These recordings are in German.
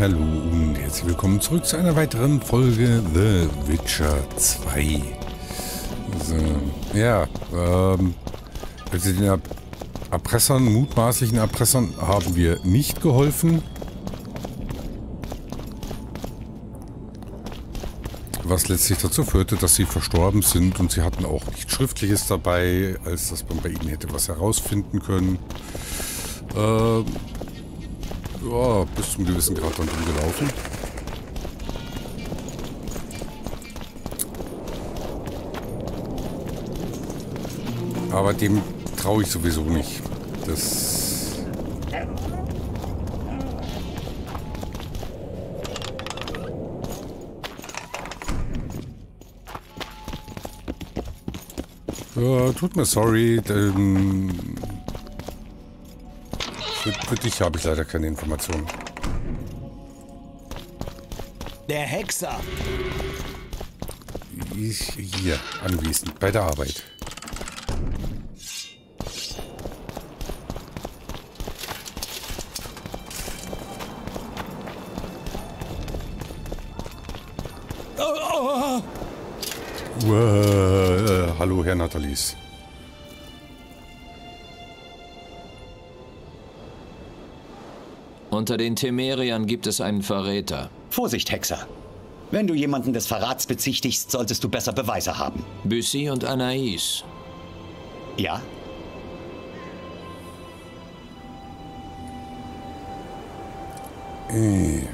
hallo und herzlich willkommen zurück zu einer weiteren Folge The Witcher 2. So, ja, ähm, also den Erpressern, mutmaßlichen Erpressern haben wir nicht geholfen. Was letztlich dazu führte, dass sie verstorben sind und sie hatten auch nichts Schriftliches dabei, als dass man bei ihnen hätte was herausfinden können. Ähm, ja, bis zum gewissen Grad dann gelaufen. Aber dem traue ich sowieso nicht. Das... Ja, tut mir sorry, denn für, für dich habe ich leider keine Informationen. Der Hexer. Ich hier anwesend bei der Arbeit. Uh, äh, hallo, Herr Nathalis. Unter den Temeriern gibt es einen Verräter. Vorsicht, Hexer. Wenn du jemanden des Verrats bezichtigst, solltest du besser Beweise haben. Bussy und Anaïs. Ja? Äh.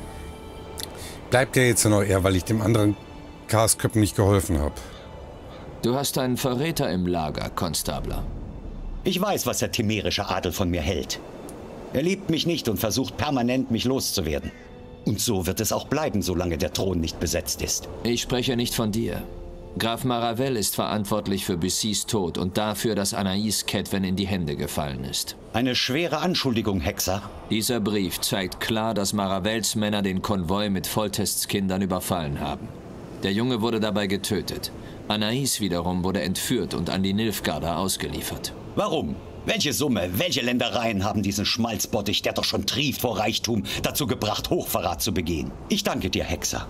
Bleibt ja jetzt noch eher, weil ich dem anderen Chaosköppen nicht geholfen habe. Du hast einen Verräter im Lager, Konstabler. Ich weiß, was der temerische Adel von mir hält. Er liebt mich nicht und versucht permanent, mich loszuwerden. Und so wird es auch bleiben, solange der Thron nicht besetzt ist. Ich spreche nicht von dir. Graf Maravel ist verantwortlich für Bussys Tod und dafür, dass Anaïs Kedwen in die Hände gefallen ist. Eine schwere Anschuldigung, Hexer. Dieser Brief zeigt klar, dass Maravels Männer den Konvoi mit Volltestskindern überfallen haben. Der Junge wurde dabei getötet. Anaïs wiederum wurde entführt und an die Nilfgaarder ausgeliefert. Warum? Welche Summe, welche Ländereien haben diesen Schmalzbottich, der doch schon trieft vor Reichtum, dazu gebracht, Hochverrat zu begehen? Ich danke dir, Hexer.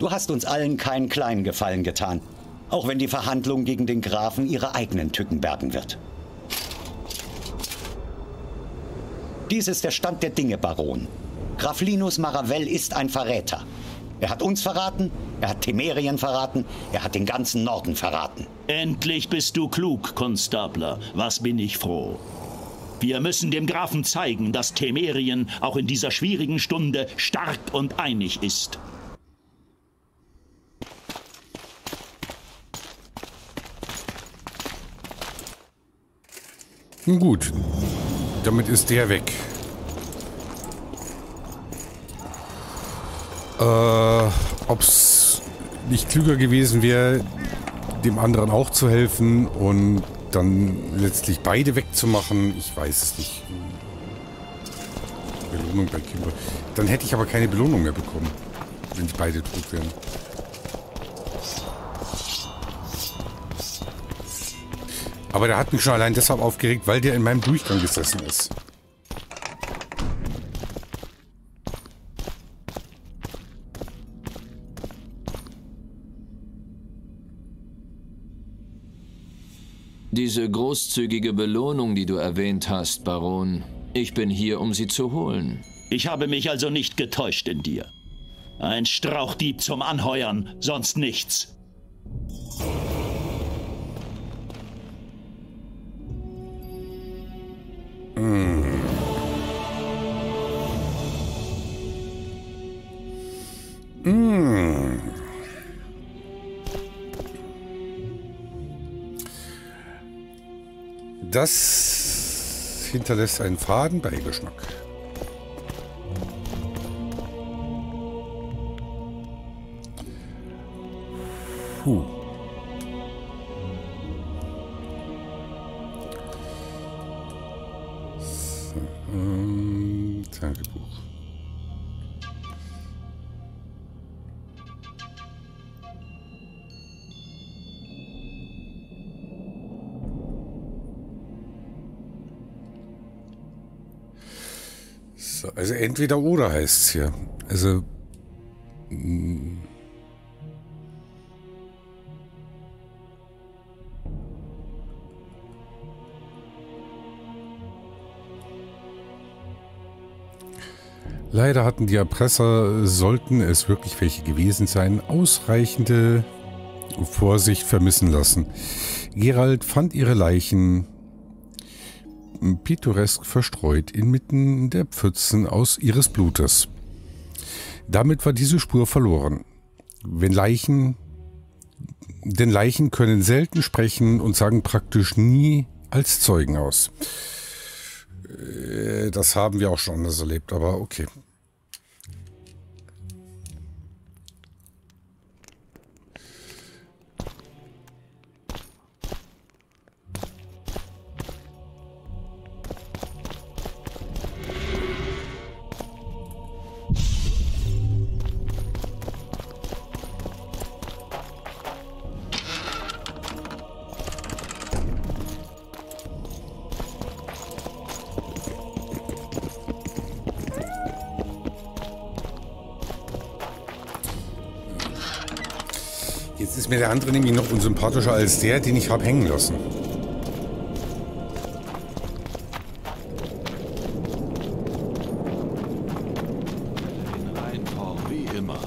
Du hast uns allen keinen kleinen Gefallen getan, auch wenn die Verhandlung gegen den Grafen ihre eigenen Tücken bergen wird. Dies ist der Stand der Dinge, Baron. Graf Linus Maravel ist ein Verräter. Er hat uns verraten, er hat Temerien verraten, er hat den ganzen Norden verraten. Endlich bist du klug, Konstabler. Was bin ich froh. Wir müssen dem Grafen zeigen, dass Temerien auch in dieser schwierigen Stunde stark und einig ist. Nun gut, damit ist der weg. Äh, Ob es nicht klüger gewesen wäre, dem anderen auch zu helfen und dann letztlich beide wegzumachen, ich weiß es nicht. Belohnung bei Kimber. Dann hätte ich aber keine Belohnung mehr bekommen, wenn die beide tot wären. Aber der hat mich schon allein deshalb aufgeregt, weil der in meinem Durchgang gesessen ist. Diese großzügige Belohnung, die du erwähnt hast, Baron, ich bin hier, um sie zu holen. Ich habe mich also nicht getäuscht in dir. Ein Strauchdieb zum Anheuern, sonst nichts. Das hinterlässt einen faden Beigeschmack. So, also entweder oder heißt es hier. Also... Leider hatten die Erpresser, sollten es wirklich welche gewesen sein, ausreichende Vorsicht vermissen lassen. Gerald fand ihre Leichen pittoresk verstreut inmitten der Pfützen aus ihres Blutes. Damit war diese Spur verloren. Wenn Leichen, denn Leichen können selten sprechen und sagen praktisch nie als Zeugen aus. Äh, Das haben wir auch schon anders erlebt, aber okay. Mir der andere nämlich noch unsympathischer als der, den ich habe hängen lassen. Wie immer.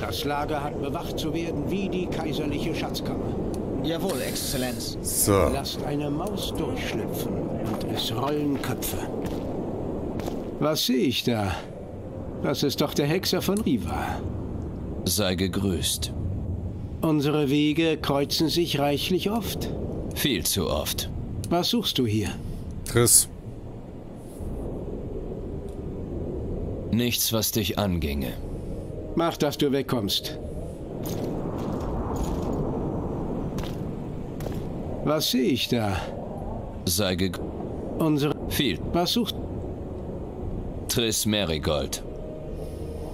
Das Lager hat bewacht zu werden wie die kaiserliche Schatzkammer. Jawohl, Exzellenz. So, Lasst eine Maus durchschlüpfen und es rollen Köpfe. Was sehe ich da? Das ist doch der Hexer von Riva. Sei gegrüßt. Unsere Wege kreuzen sich reichlich oft. Viel zu oft. Was suchst du hier? Triss. Nichts, was dich anginge. Mach, dass du wegkommst. Was sehe ich da? Sei gegrüßt. Unsere... Viel. Was sucht... Triss Marigold.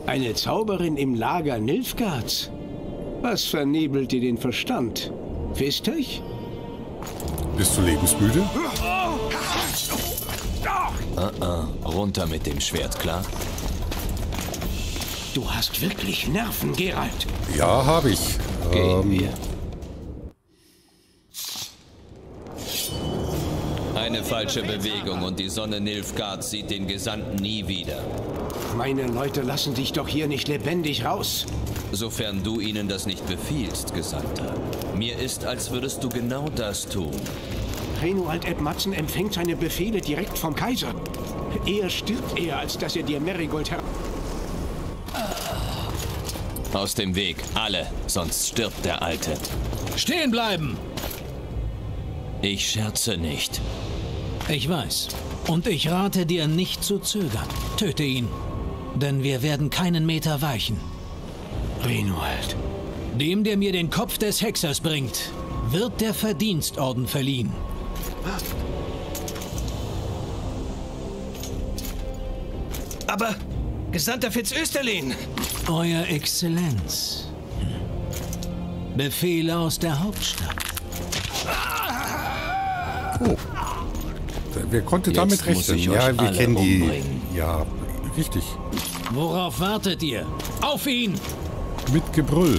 Eine Zauberin im Lager Nilfgaards? Was vernebelt dir den Verstand? Fistech? Bist du lebensmüde? Runter mit dem Schwert, klar? Du hast wirklich Nerven, Gerald. Ja, habe ich. Gehen Ähm, wir. Eine falsche Bewegung und die Sonne Nilfgaard sieht den Gesandten nie wieder. Meine Leute lassen dich doch hier nicht lebendig raus. Sofern du ihnen das nicht befiehlst, Gesandter. Mir ist, als würdest du genau das tun. Renuald Edmatzen empfängt seine Befehle direkt vom Kaiser. Eher stirbt er, als dass er dir Marigold her... Aus dem Weg, alle, sonst stirbt der Alte. Stehen bleiben! Ich scherze nicht. Ich weiß. Und ich rate dir nicht zu zögern. Töte ihn. Denn wir werden keinen Meter weichen. Renuald. Dem, der mir den Kopf des Hexers bringt, wird der Verdienstorden verliehen. Aber, Gesandter Fitzösterlin, Euer Exzellenz. Befehle aus der Hauptstadt. wer konnte damit Jetzt muss rechnen? Ja, wir kennen die. umbringen. Ja, richtig. Worauf wartet ihr? Auf ihn! Mit Gebrüll.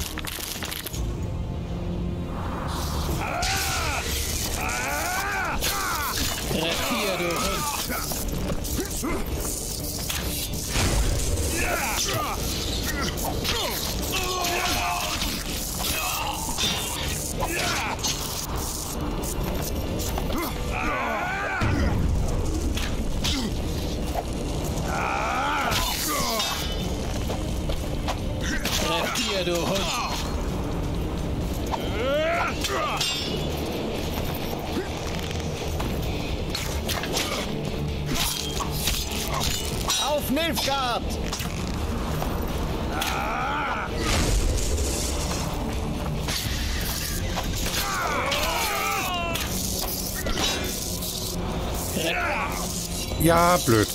Ja, blöd.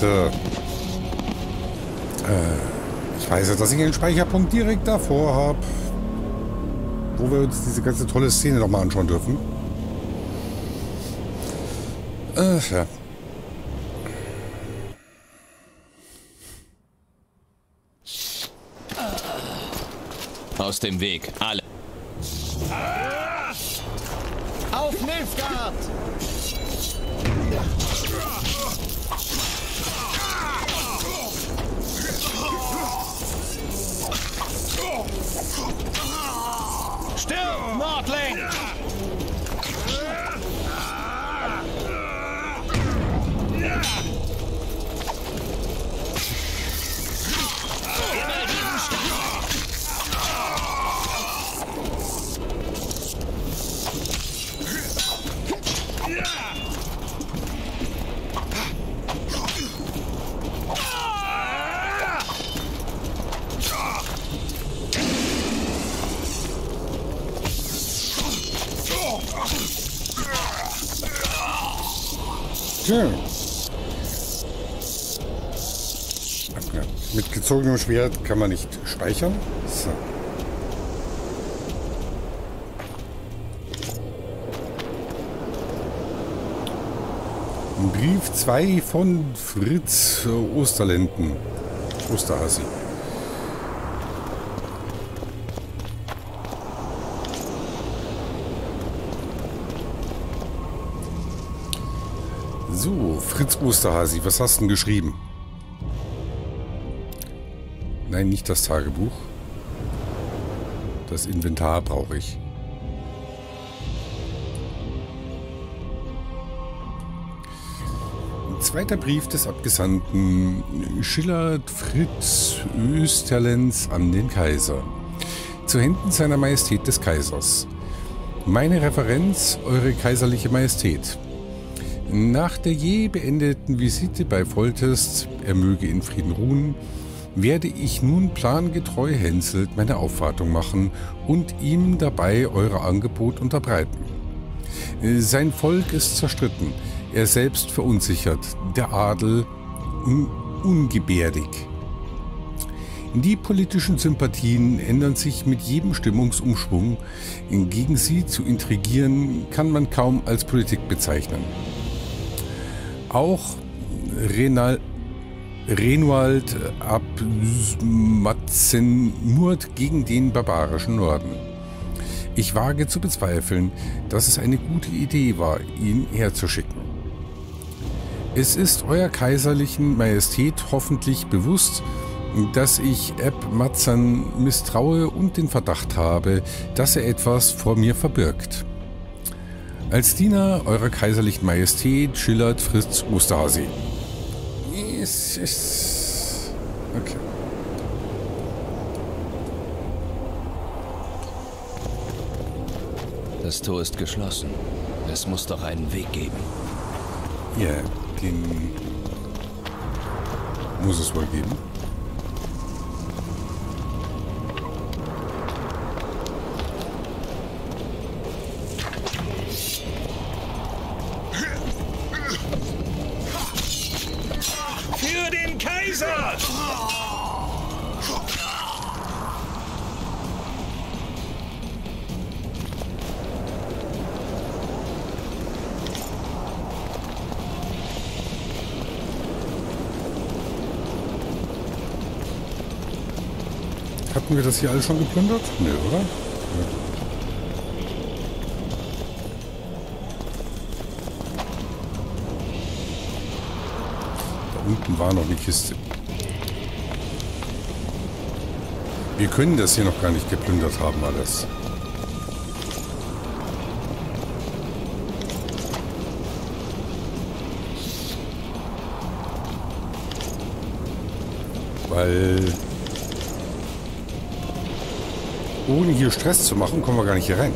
So. Äh, ich weiß jetzt, dass ich den Speicherpunkt direkt davor habe. Wo wir uns diese ganze tolle Szene nochmal anschauen dürfen. Äh, ja. Aus dem Weg, alle. Auf Nilfgaard! Stirb, Nordling! Ja, Mit gezogenem Schwert kann man nicht speichern. So. Brief 2 von Fritz Osterlenden. Osterhasi. So, Fritz Osterhasi, was hast du denn geschrieben? Nein, nicht das Tagebuch. Das Inventar brauche ich. Zweiter Brief des Abgesandten schillert Fritz Österlens an den Kaiser. Zu Händen seiner Majestät des Kaisers. Meine Referenz, Eure Kaiserliche Majestät. Nach der je beendeten Visite bei Foltest, er möge in Frieden ruhen, werde ich nun plangetreu Hänselt meine Aufwartung machen und ihm dabei euer Angebot unterbreiten. Sein Volk ist zerstritten, er selbst verunsichert, der Adel un ungebärdig. Die politischen Sympathien ändern sich mit jedem Stimmungsumschwung. Gegen sie zu intrigieren, kann man kaum als Politik bezeichnen. Auch Renal Renuald Abmatzen murrt gegen den barbarischen Norden. Ich wage zu bezweifeln, dass es eine gute Idee war, ihn herzuschicken. Es ist Euer Kaiserlichen Majestät hoffentlich bewusst, dass ich Eb Matzan misstraue und den Verdacht habe, dass er etwas vor mir verbirgt. Als Diener Eurer Kaiserlichen Majestät schillert Fritz Osterhasi. Es ist... Okay. Das Tor ist geschlossen. Es muss doch einen Weg geben. Ja, den muss es wohl geben. Das hier alles schon geplündert? Nö, oder? Da unten war noch eine Kiste. Wir können das hier noch gar nicht geplündert haben, alles. Weil ohne hier Stress zu machen, kommen wir gar nicht hier rein.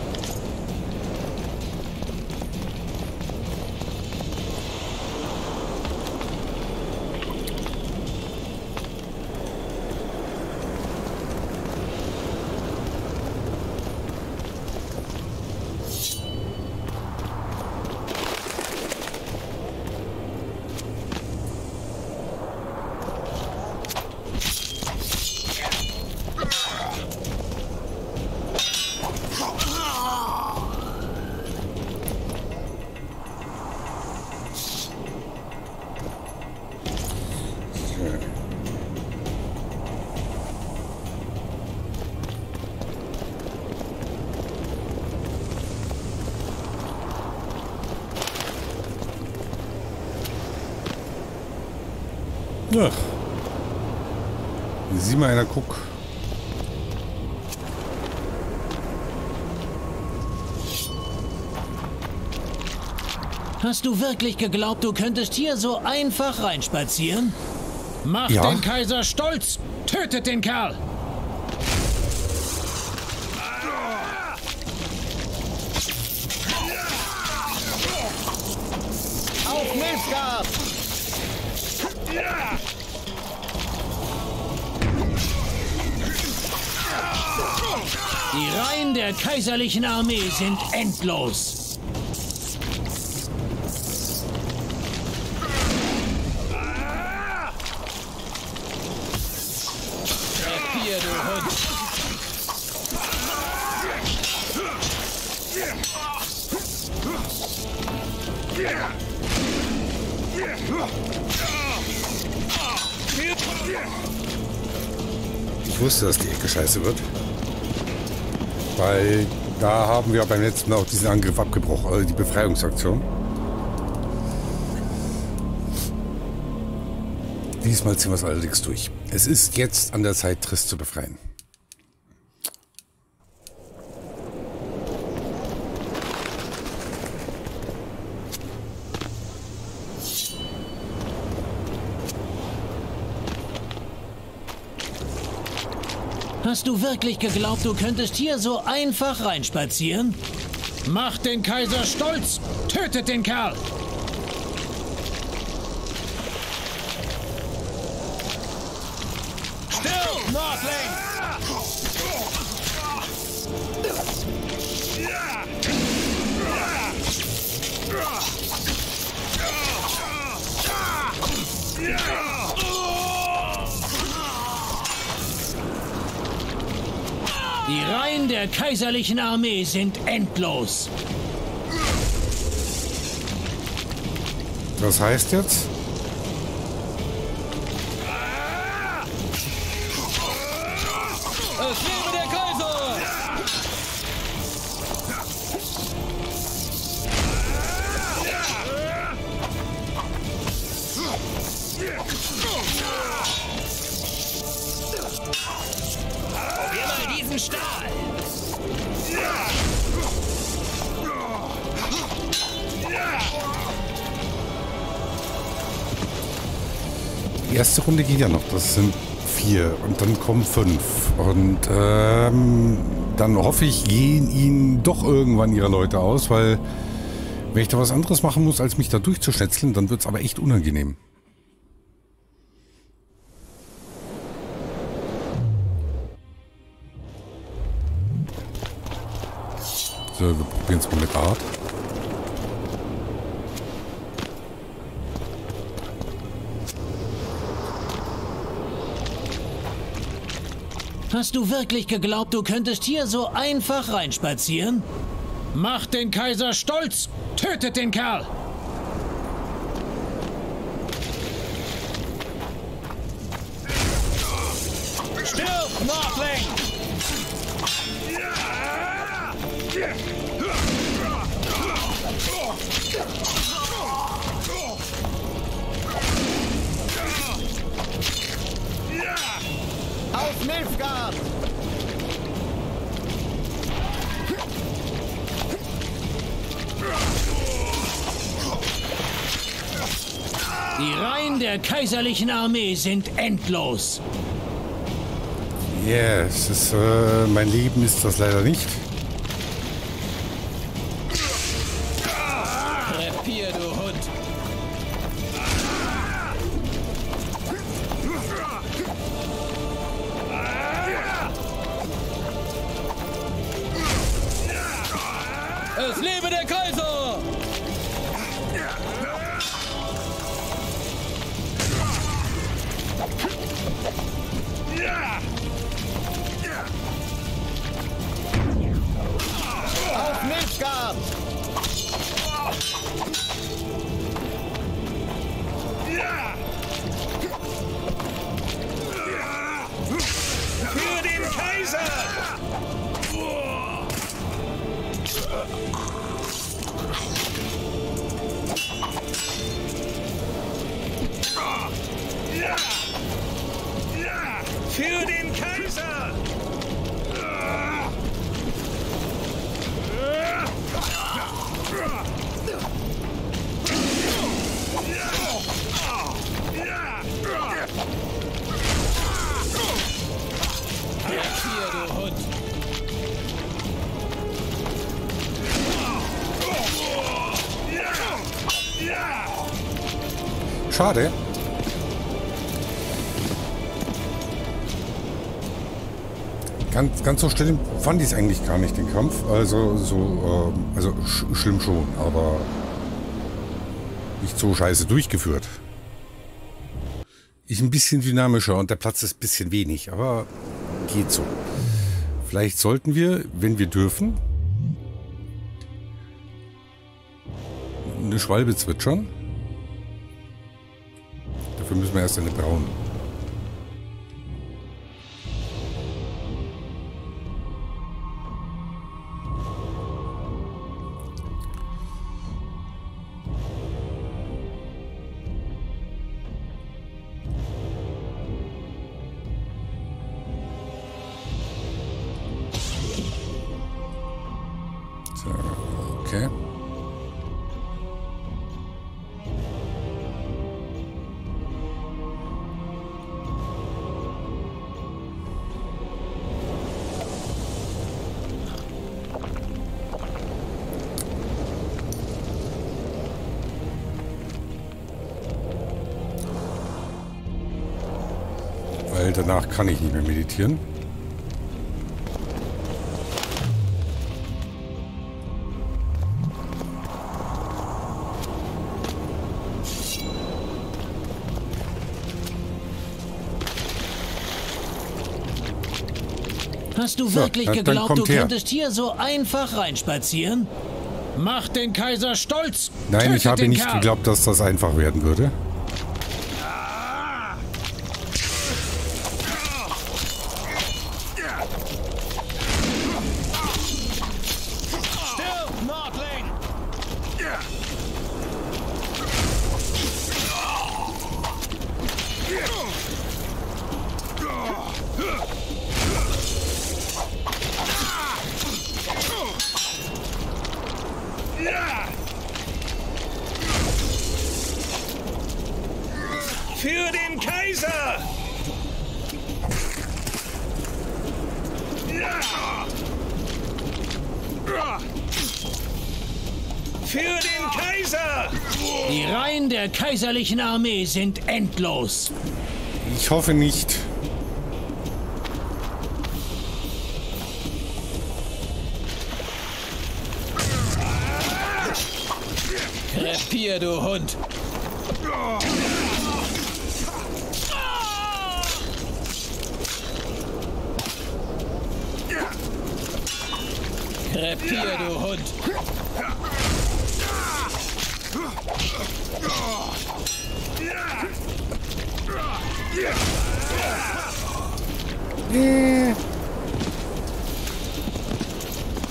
Ach. Sieh mal einer, guck. Hast du wirklich geglaubt, du könntest hier so einfach reinspazieren? Macht Ja. den Kaiser stolz! Tötet den Kerl! Auf Nilfgaard! Die Reihen der kaiserlichen Armee sind endlos. Ich wusste, dass die Ecke scheiße wird. Weil da haben wir beim letzten Mal auch diesen Angriff abgebrochen, also die Befreiungsaktion. Diesmal ziehen wir es allerdings durch. Es ist jetzt an der Zeit, Triss zu befreien. Hast du wirklich geglaubt, du könntest hier so einfach reinspazieren? Macht den Kaiser stolz! Tötet den Kerl! Stirb, Nordling! Die Reihen der kaiserlichen Armee sind endlos. Was heißt jetzt? Runde geht ja noch. Das sind vier. Und dann kommen fünf. Und ähm, dann hoffe ich, gehen ihnen doch irgendwann ihre Leute aus, weil wenn ich da was anderes machen muss, als mich da durchzuschnetzeln, dann wird es aber echt unangenehm. So, wir probieren es mal mit Art. Hast du wirklich geglaubt, du könntest hier so einfach reinspazieren? Macht den Kaiser stolz! Tötet den Kerl! Der kaiserlichen Armee sind endlos. Ja, es ist, äh, mein Leben ist das leider nicht. Den Kaiser! Schade. Ganz, ganz so schlimm fand ich es eigentlich gar nicht, den Kampf. Also, so, ähm, also sch schlimm schon, aber nicht so scheiße durchgeführt. Ist ein bisschen dynamischer und der Platz ist ein bisschen wenig, aber geht so. Vielleicht sollten wir, wenn wir dürfen, eine Schwalbe zwitschern. Dafür müssen wir erst eine brauen. Weil danach kann ich nicht mehr meditieren. Hast du wirklich dann geglaubt, du her. könntest hier so einfach reinspazieren? Mach den Kaiser stolz! Nein, ich habe nicht Kerl. geglaubt, dass das einfach werden würde. Kaiserlichen Armee sind endlos. Ich hoffe nicht. Krepier, du Hund! Krepier, du Hund!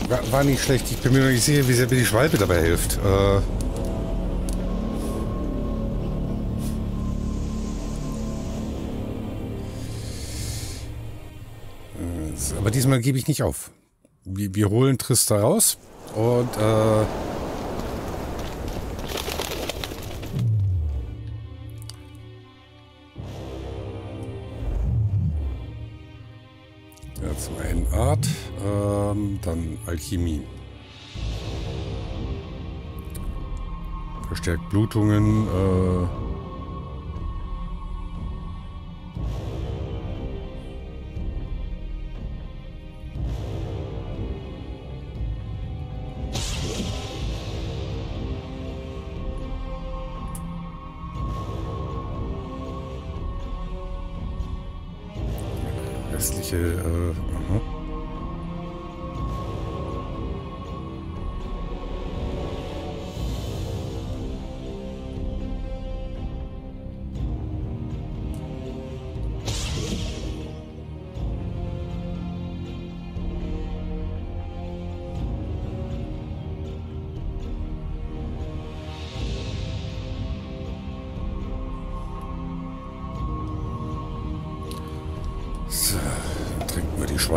War, war nicht schlecht. Ich bin mir noch nicht sicher, wie sehr mir die Schwalbe dabei hilft. Äh, Äh, Aber diesmal gebe ich nicht auf. Wir, wir holen Trista raus und äh, dann Alchemie. Verstärkt Blutungen, äh,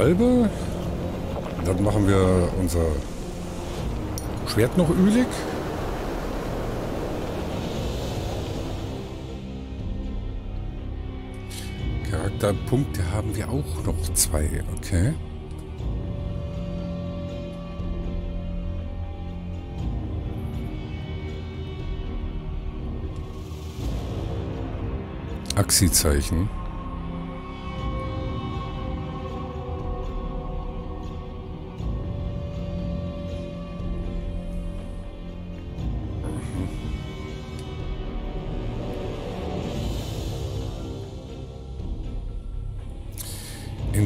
Schwalbe. Dann machen wir unser Schwert noch ölig. Charakterpunkte haben wir auch noch zwei, okay. Axi-Zeichen.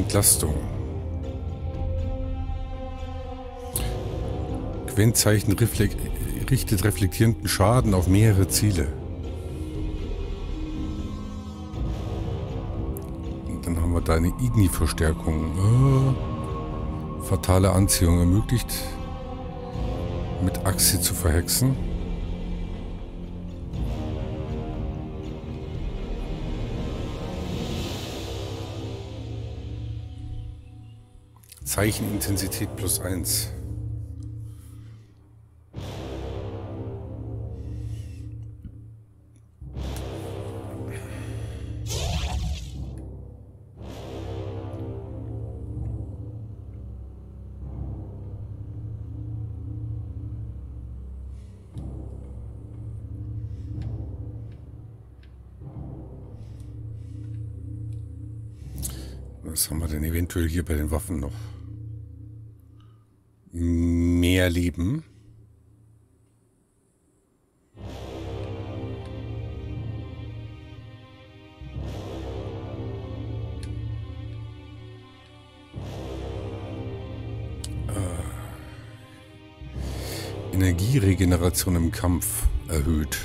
Entlastung. Quentzeichen reflek richtet reflektierenden Schaden auf mehrere Ziele. Dann haben wir da eine Igni-Verstärkung. Oh. Fatale Anziehung ermöglicht, mit Achse zu verhexen. Zeichenintensität plus 1. Was haben wir denn eventuell hier bei den Waffen noch? Mehr Leben. Äh, Energieregeneration im Kampf erhöht.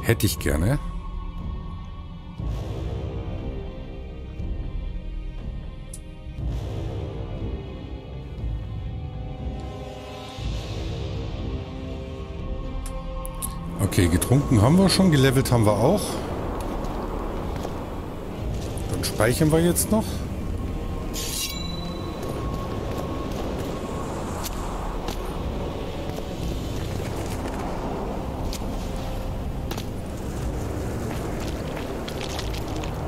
Hätte ich gerne. Getrunken haben wir schon, gelevelt haben wir auch. Dann speichern wir jetzt noch.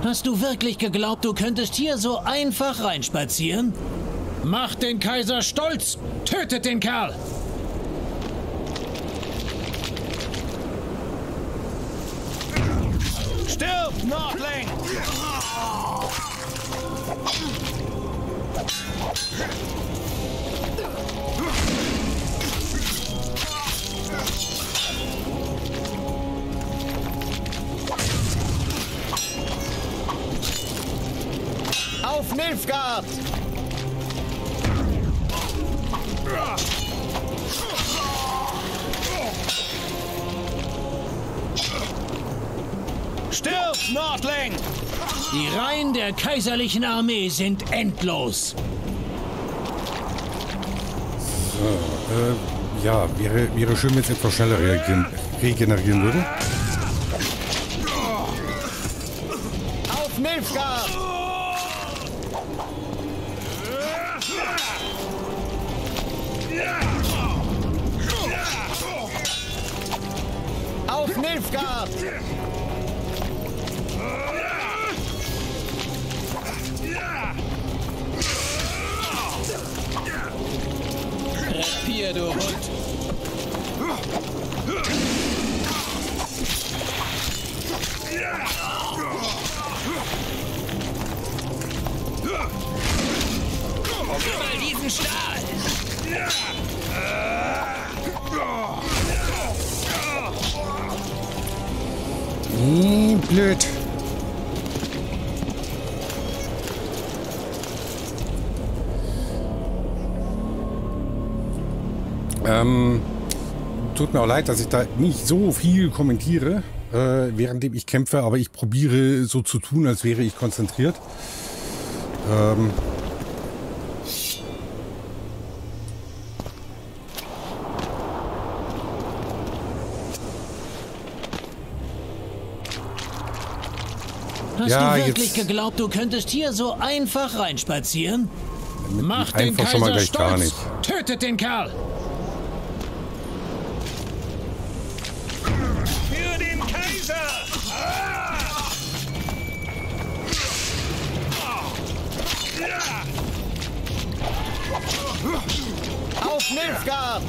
Hast du wirklich geglaubt, du könntest hier so einfach reinspazieren? Macht den Kaiser stolz! Tötet den Kerl! Nordling! Auf Nilfgaard! Nordling! Die Reihen der kaiserlichen Armee sind endlos. Äh, ja, wäre, wäre schön, wenn es etwas schneller reagieren, regenerieren würde. Ähm, tut mir auch leid, dass ich da nicht so viel kommentiere, äh, währenddem ich kämpfe, aber ich probiere so zu tun, als wäre ich konzentriert. Ähm, Hast Ja, du wirklich jetzt- geglaubt, du könntest hier so einfach reinspazieren? Macht den Kaiser stolz! Tötet den Kerl! Auf Nilfgaard!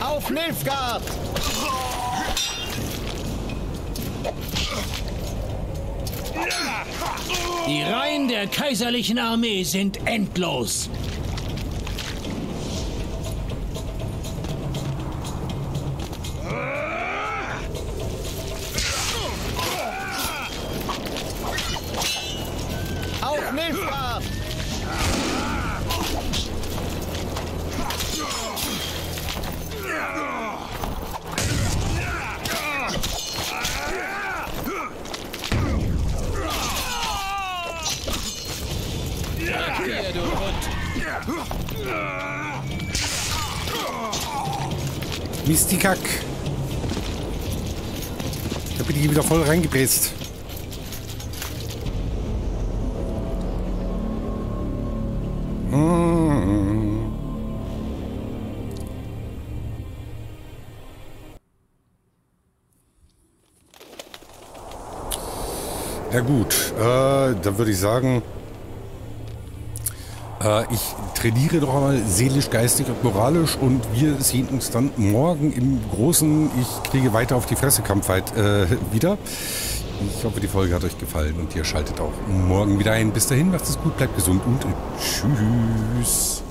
Auf Nilfgaard! Die Reihen der kaiserlichen Armee sind endlos. Mistikack. Da bin ich wieder voll reingepresst. Mm. Ja gut, äh, dann würde ich sagen, äh, ich trainiere doch einmal seelisch, geistig und moralisch und wir sehen uns dann morgen im großen Ich kriege weiter auf die Fresse Kampffight äh, wieder. Ich hoffe, die Folge hat euch gefallen und ihr schaltet auch morgen wieder ein. Bis dahin, macht es gut, bleibt gesund und tschüss.